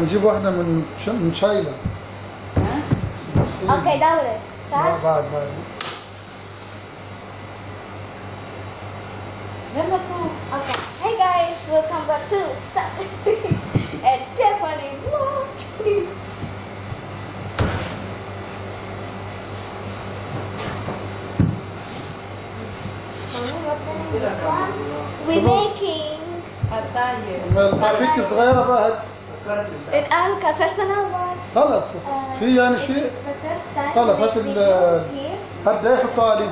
بدنا نجيب واحدة من ش- من شايلة الصين. أوكي دوري لا صح؟ بعد بعد Number two. Okay. Hey guys, welcome back to Stephanie and Stephanie vlog. خلاص. making الطاير الفيك صغيرة بعد الآن كسر سنة وبعد خلص في يعني شيء؟ خلص هات ال- هات ده يحطها عليه.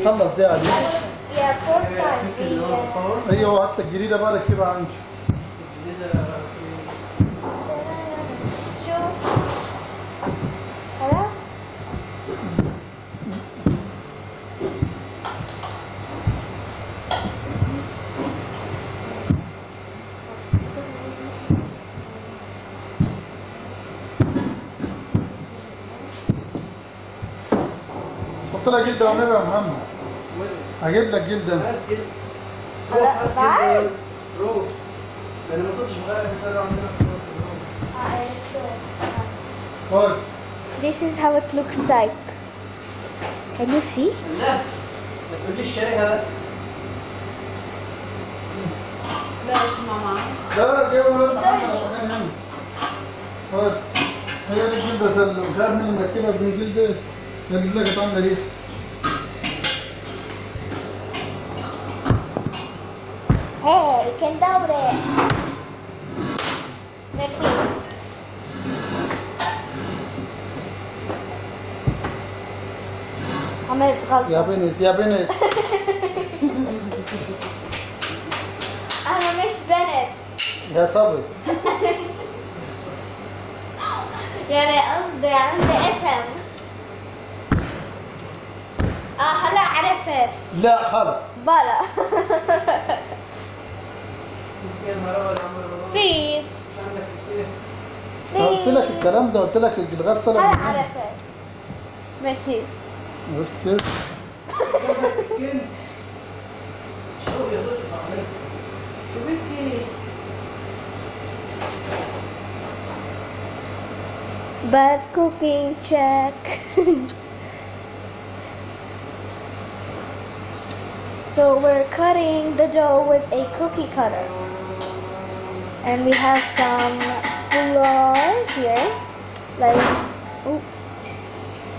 نخلص ده عليه. يا فور أيوه هات لك جديدة بقى ركبها عندي. حط لها والنبي يا محمد. هجيب لك جلدة لا، بعد؟ روح أنا. ما كنتش الفرع عندنا في مصر خد This is how it looks like. Can you see? لا ما تقوليش شاريها بقى لا معايا لا جايبها ولا محمد هي دي الجلدة سلة مش عارف مين مركبها daure. Merci. عملت يا غلطة بنت يا بنت أنا مش بنت يا صبري يعني قصدي عندي اسم آه هلا عرفت لا خلص بلا بليز قلت لك الكلام ده قلت لك الغاز طلع هلا. عرفت ميرسي عرفت كيف؟ يا Bad cooking check. so we're cutting the dough with a cookie cutter. And we have some flour here. Like, oops.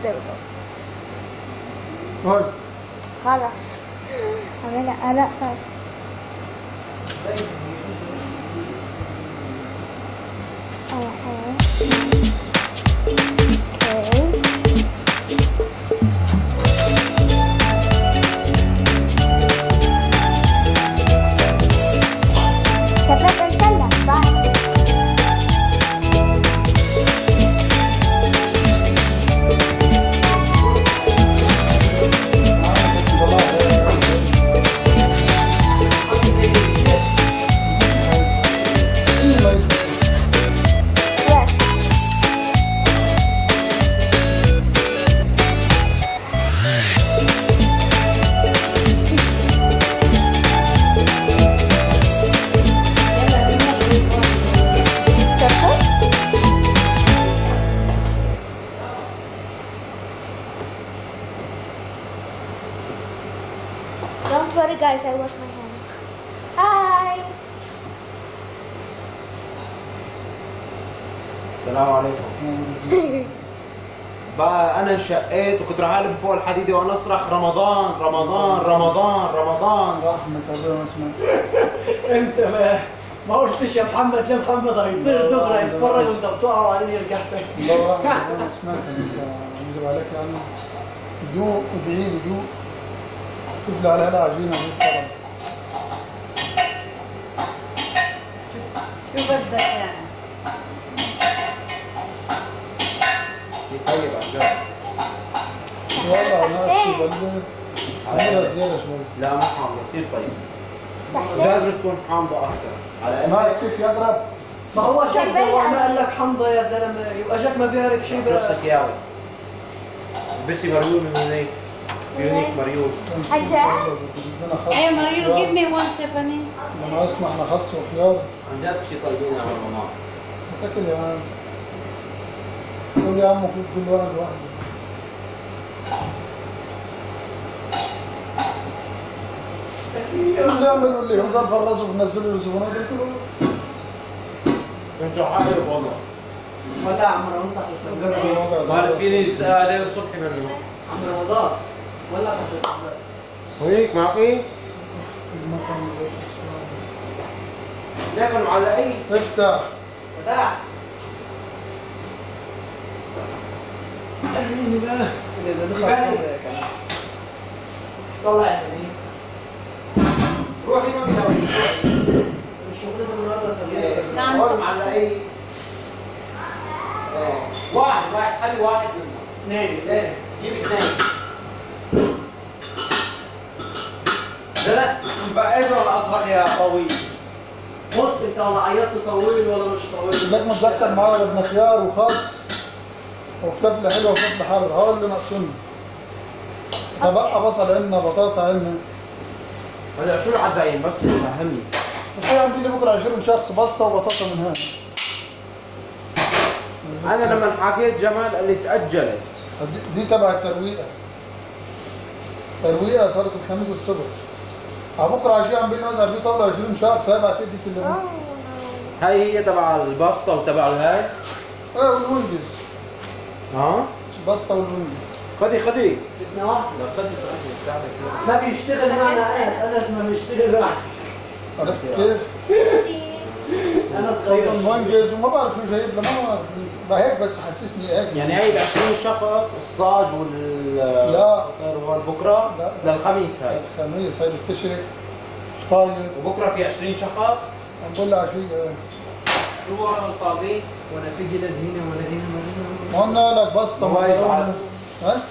There we go. خد خلاص. عملنا أنا خلاص. اصرخ رمضان رمضان رمضان رمضان. رحمة الله انت ما ما قلتش يا محمد لا محمد هيطير دغري هيتفرج وانت بتقع وبعدين يرجع تاني الله رحمة الله ما سمعت أنت. اكذب عليك يعني دوق ادعي لي دوق شوف لي على هلا عجينة. محترم شو بدك يعني؟ طيب عن جد والله لا مو حامضة كثير طيب؟ لازم تكون حامضة أكثر. على ما كيف يضرب ما هو شايفين هو ما. قال لك حمضة يا زلمة. يبقى جاك ما بيعرف شيء بقى. قصتك ياوي بس مريول من هناك يونيك مريول. Hey, Mario, وخيار. give me one, Stephanie. لما أسمع إحنا خس وخيار. عن جد شيء طيبين يا رمضان. تاكل يا عم. قول يا عم كل واحد واحد اللي يعمل اللي هو ظرف الراسه بنزله للزبونات ياكلوا كنت حابب والله ولا عم رمضان تحت التنجرة قال فيني سأله صبحي منه عم رمضان ولا التنجرة وهيك المكان لكن على أي؟ افتح. فتح ارميني بقى كمان طلع يعني روحي ما بدها الشغل ده النهارده خلينا نعم. قول على اي واحد واحد. اسحبي واحد منهم. اثنين لازم جيب اثنين لا لا. بقى ابره الازرق يا طويل؟ بص أنت ولا عيطت طويل ولا مش طويل. لك متذكر معايا بدنا خيار وخس وفلفله حلوة وفلفله حار هو اللي ناقصنا تبقى بصل عنا بطاطا عنا هلا شو العزايم بس فهمني في عندي لي بكره 20 شخص بسطه وبطاطا من هون أنا لما حكيت جمال قال لي تأجلت. دي, تبع الترويقة. ترويقة صارت الخميس الصبح. على بكرة عشية عم بنوزع في طاولة 20 شخص هيبقى تدي تليفون. هاي هي تبع الباستا وتبع الهاي. آه والوينجز آه بسطه والويندو خدي خدي. اثنين واحدة. خدي ما بيشتغل معنا. انس انس ما بيشتغل معنا. عرفت كيف؟ أنا صغير منجز وما بعرف شو جايب لما ما هيك بس حسسني هيك. يعني هي ال 20 شخص الصاج وال لا. بكره للخميس هاي. الخميس هاي بتشرك طيب وبكرة في 20 شخص. بقول لك 20 مشروع ولا في جلد هنا ولا هنا ما قلنا لك بس طبعا ها؟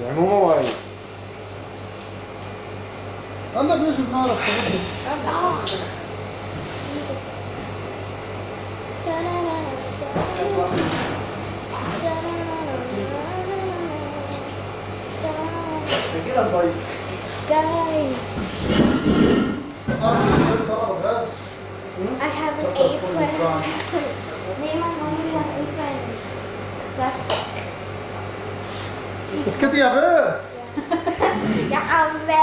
العموم وايد أنا ليش بنعرف Guys. Guys. I have an apron. Name my mommy one apron. Plastic. اسكتي يا بيه يا عمي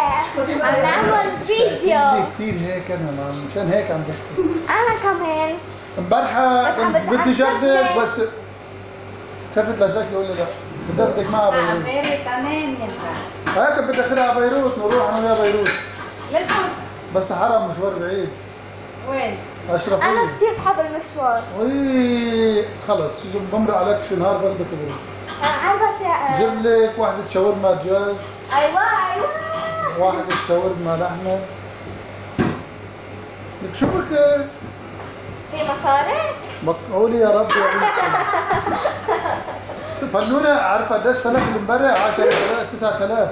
عم نعمل فيديو كثير هيك أنا مشان هيك عم بحكي أنا كمان عم كنت بدي ليه؟ بس شفت لشكلي يقول لي لا بدي اخذك معها بيروت فا. هيك بدي اخذها على بيروت نروح أنا ويا بيروت ليش بس حرام مشوار بعيد وين؟ أشرف أنا وي كثير بحب المشوار. وي خلص بمرق عليك شو نهار باخذك بيروت أنا عارفه سا... جيب لك واحدة شاورما دجاج أيوه أيوه. واحدة شاورما لحمة. لك شو بك؟ في مصاري؟ بطعولي يا رب فنونة عارفة قديش فلافل امبارح 10000 9000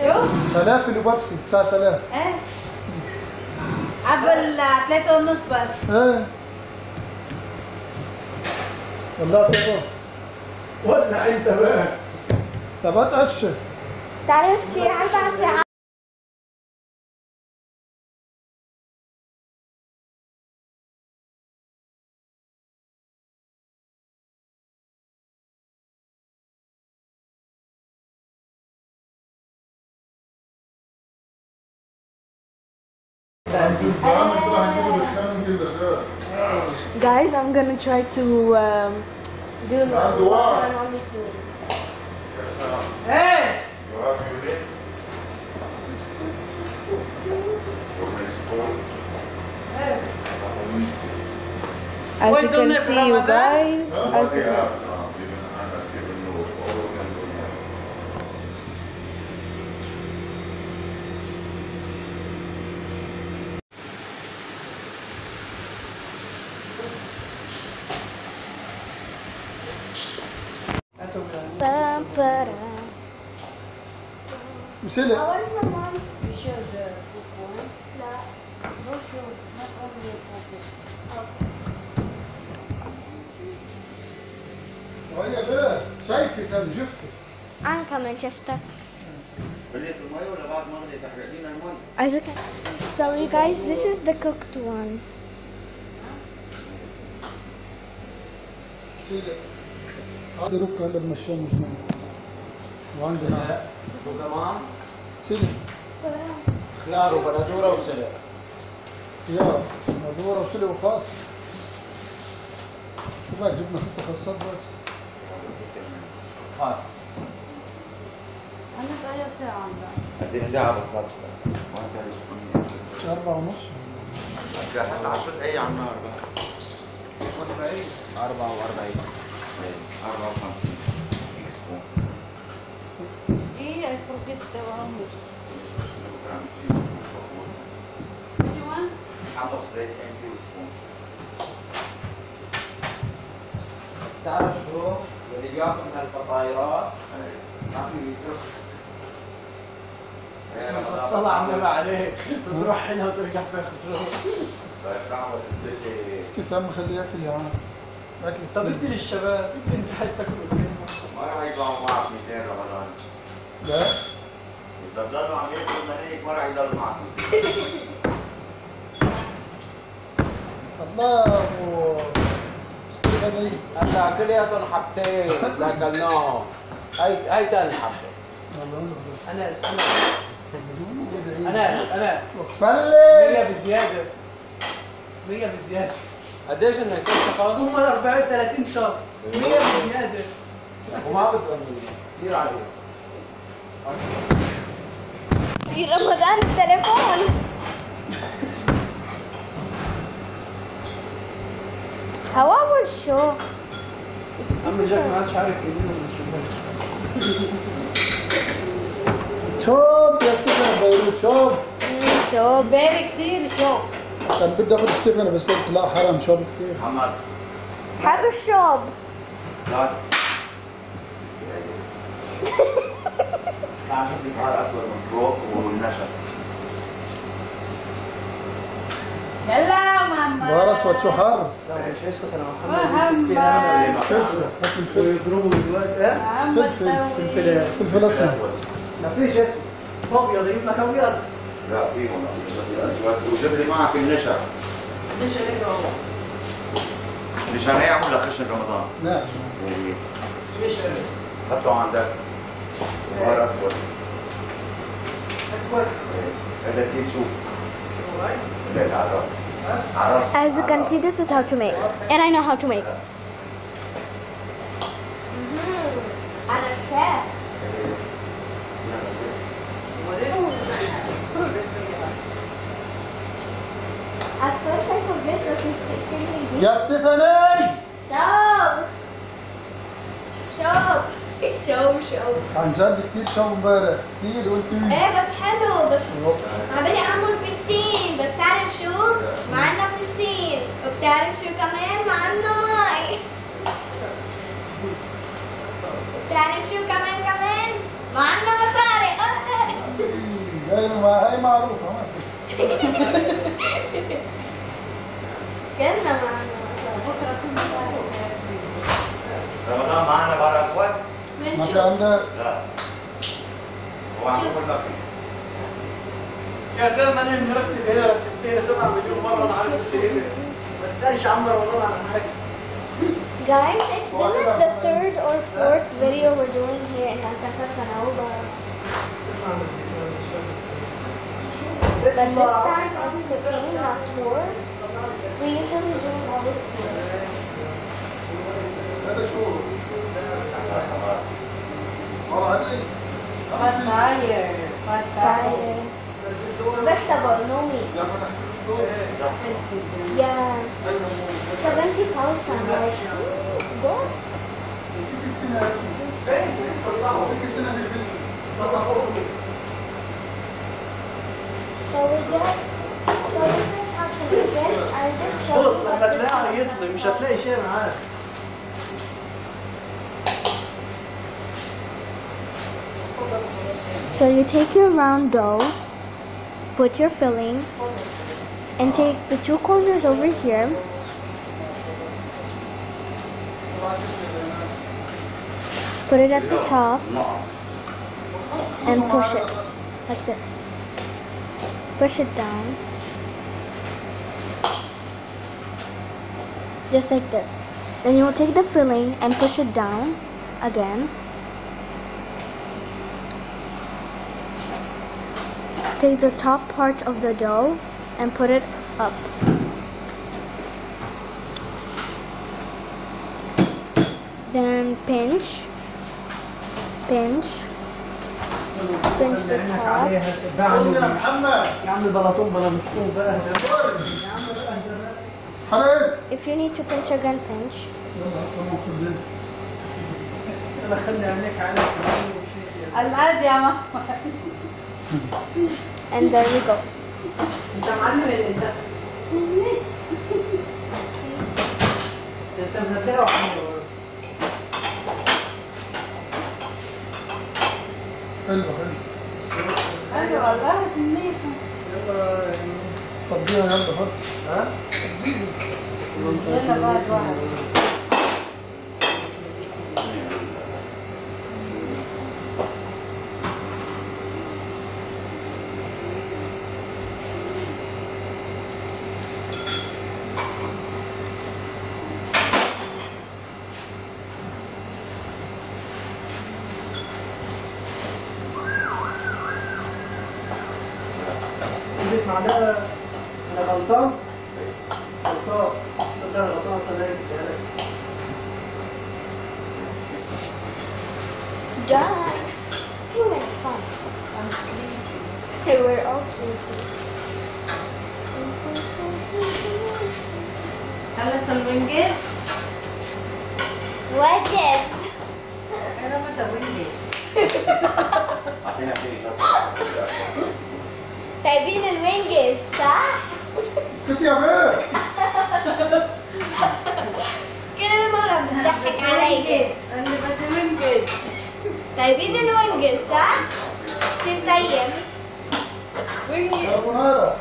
شو؟ فلافل وبيبسي 9000 إيه. عبل ثلاثة ونص بس. إيه والله طيب ولا أنت بقى. طب اتقشر تعرف شي أربع ساعات. Guys, I'm gonna try to um, do a little my mom is doing. Hey! As you can see, you guys, as you can see. مسلق Oh, what is my mom? You should uh, cook one. لا. No should, not only cook it. وهي بيه شايفك أنا شفتك أنا كمان شفتك بليت المي ولا بعد ما غلي تحرق لنا المي؟ As you can, so you guys, this is the cooked one. سيدي هذا ركة هلا بمشيهم مجنون وعندنا شو كمان؟ سيدي خيار وبندوره وسلق خيار مدورة وسلة وخاص شو بقى جبنا خاصات بس خاص أنا صاير ساعة عندها قد إيه ساعة بالضبط؟ أربعة ونص حتى 10 اي على النار بقى 44 54 إكس بس تعرف شو؟ اللي بياكل من الفطايرات ما في يترك الصلاة النبي عليك بتروح هنا وترجع تاخذ بس كنت عم خليه ياكل يا عم طب. ادي للشباب ادي انت حتى تاكل مسكين ما راح يطلعوا معك 200 رمضان لا اذا بضلوا عم ياكلوا منيك ما راح يضلوا معك الله هلا كلياتهم حبتين اللي اكلناهم هاي هاي ثاني حبه انس انس انس انس فلي 100 بزيادة 100 بزيادة قديش انك كم شخص؟ هم 40 30 شخص 100 بزيادة وما بتغني كثير عليهم في رمضان التليفون show? It's عم جاك ما. عادش عارف يمين ولا شمال شوف يا ستيفن بيروت شوف Mm, show. باري كتير شو كان بدي آخذ ستيفن بس قلت لا حرام شوف كثير Have a shop. لا لي شعر أسود من فوق والنشا. يلا ماما. بهار أسود شو حار لا مش هيسكت أنا محمد. فلفل. فلفل. ويضربوا دلوقتي. ها؟ فلفل، فلفل. اسمر ما فيش أسود. ابيض يجيب لك ابيض لا فيهم اسود وجيب لي معك النشا. ليش هيك اهو نشان يعمل لخشن رمضان. نعم ليش حطه عندك. بهار اسود اسود هذا كيف شوف هذا على الراس على الراس As you can see, this is how to make. And I know how to make. I'm a chef. At first I forget that he's taking me يا ستيفاني Show, show. عن جد كثير شو امبارح. كثير قلت لي إيه بس حلو بس عمالي اعمل بسين بس تعرف شو؟ معنا بسين وبتعرف شو كمان؟ معنا مي بتعرف شو كمان كمان؟ معنا مصاري. هاي ما هاي معروفة ما في كلنا معنا مصاري. رمضان معنا بهار اسود؟ من ما في شو؟ عندك لا هو ما في يا زلمه أنا مرتب هنا رتبتين سبع مليون مره أنا عارف إيش ما تسالش عم رمضان عن حاجة Guys, it's been like the third or fourth video we're doing here in Alcázar Canauba. But this time it's cooking, not tour. We usually do all this tour. هذا شو مر عليك فطاير فطاير Vegetable, no meat. يا فتح Yeah, 70,000. Like, good. كل سنه كل سنه بالفيلم So we just, so this is how to make it. I just show بص you لما what this تلاقي is. يطلع مش هتلاقي شيء معاه So you take your round dough, put your filling, and take the two corners over here. Put it at the top and push it like this. Push it down. Just like this. Then you will take the filling and push it down again. Take the top part of the dough and put it up. Then pinch, pinch, pinch the top. عليها سبعة قول يا محمد يا عم بلاطون بلا مشطوب بلا حرق If you need to pinch again, pinch. يلا طبعا كلنا أنا خلي عينيك على سبعين وشيء العاد يا ماما And there you go. انت معلم انت انت منزلها حلو حلو حلو والله منيحة يلا طبيها يلا حط ها يلا بعد واحد. خلص ال wings What is? أنا متى wings اعطينا فيه طيبين ال wings صح؟ اسكت يا بيه كل مرة بتضحك علي أنا بدي wings طيبين ال wings صح؟ كيف طيب؟ wings carbonara قال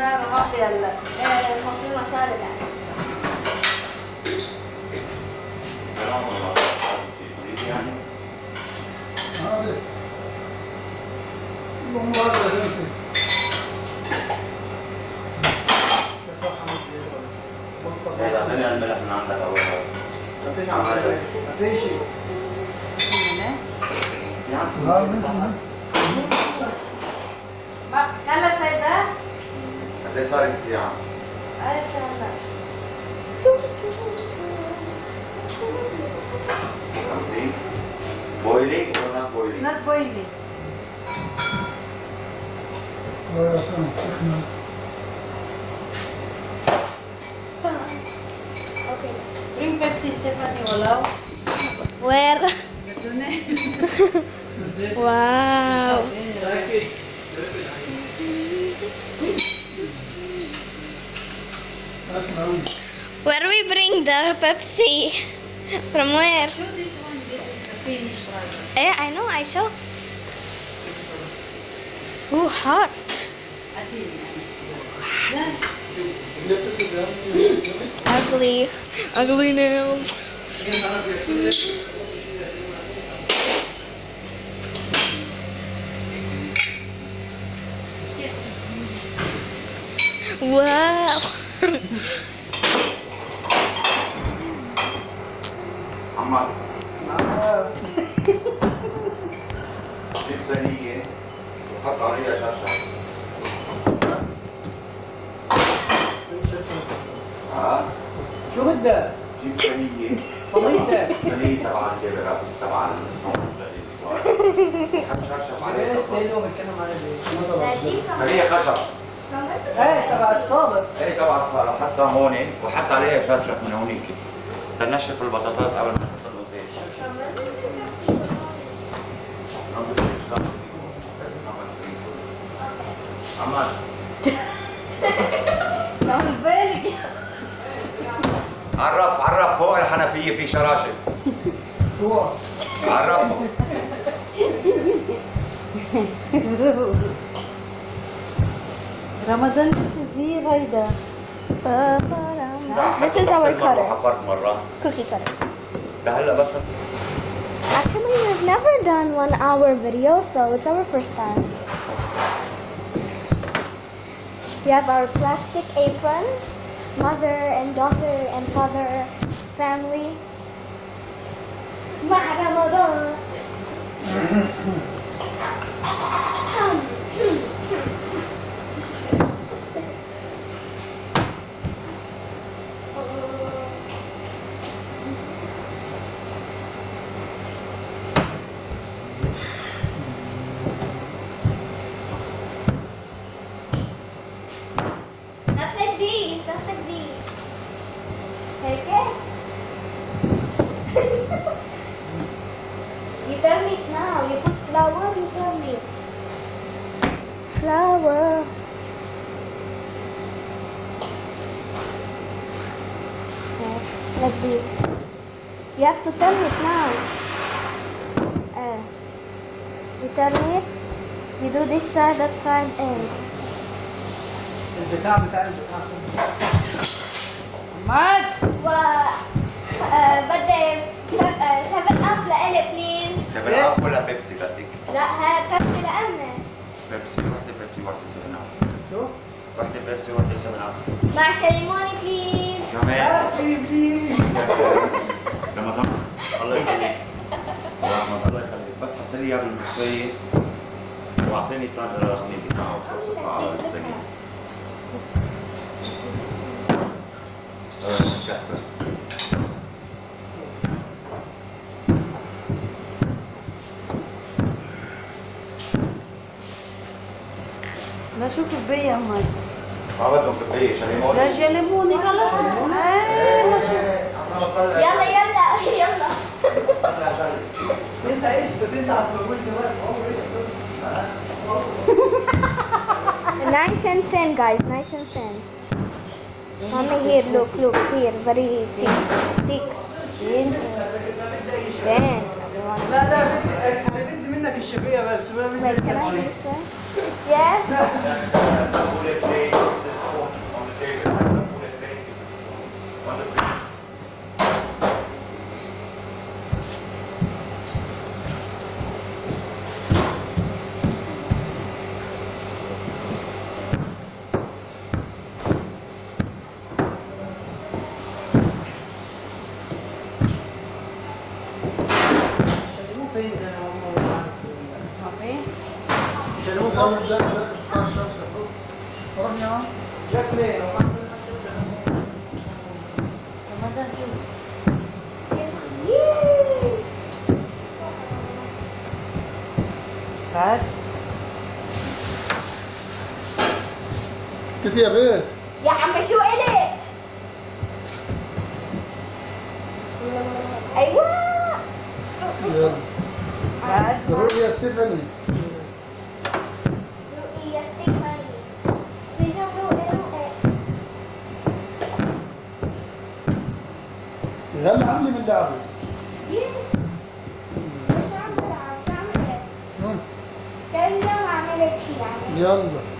لك كربونارا ما في هلا المفروض مصاري ده هذه Alessandra. Alessandra. Something? Boiling or not boiling? Not boiling. Okay. Bring Pepsi, Stephanie, hello. Where? wow. Where we bring the Pepsi? From where? Yeah, I know. I show. Ooh, hot. Ugly. Ugly nails. wow. جيب صينية وحط عليها شاشة ها شو بدك؟ جيب صينية صليتك صينية تبع الجبرة تبع عليها السيدة وبتكلم على ليش؟ صينية خشب إيه تبع الصابر إيه تبع الصالة حطها هون وحط عليها شرشف من هونيك تنشف البطاطات قبل ما عمار بالك عرف عرف فوق الحنفية في شراشف هو عرفهم رمضان زي هيدا This is our cutter. حفرت مرة Cookie cutter. ده هلا بس Actually, we've never done one hour video, so it's our first time. We have our plastic aprons, mother and daughter and father family. مع Flour. Okay, Like this. You have to turn it now. Uh, you turn it. You do this side, that side, and البتاع بتاع البتاع عماد و آه، بدي سفن اب لإلي بليز سيفن اب ولا بيبسي بدك؟ لا ها كبسة لأمي بيبسي وحده بيبسي وحده سيفن اب شو؟ وحده بيبسي وحده سيفن اب مع شريموني بليز كمان حبيبي رمضان الله يخليك رمضان الله يخليك بس حط لي اياه بالمصرية واعطيني طاجة هيك معه وصفصفة على السليم شو كبية يا عماد ما بدهم كفاية شريمون لا جلموني خلص آه، لا شو- يلا يلا يلا انت قست انت هتموت بس هو قست Nice and thin guys, nice and thin. Mommy here, look, look, here, very thick, thick. Thin. Thin. لا لا بدي أنا بدي منك الشفيه بس ما بدي Wait, منك Yes. شاشه روح يا عم شو قلت؟ أيوه يلا يا ستيفاني روقي يا ستيفاني بيجو روقي روقي هلا عملي من لعبه مش عم تلعب شو عملت؟ مم. كأنه ما عملت شي يعني يلا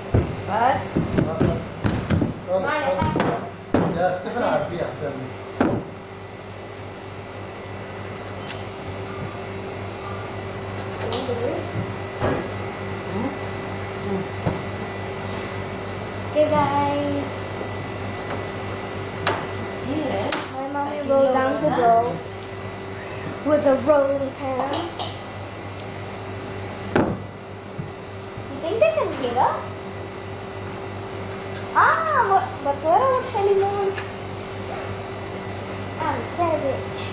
with a rolling pin. You think they can hit us? Ah, but, but what are we telling? I'm savage.